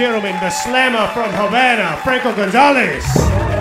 gentlemen, the slammer from Havana, Franco Gonzalez.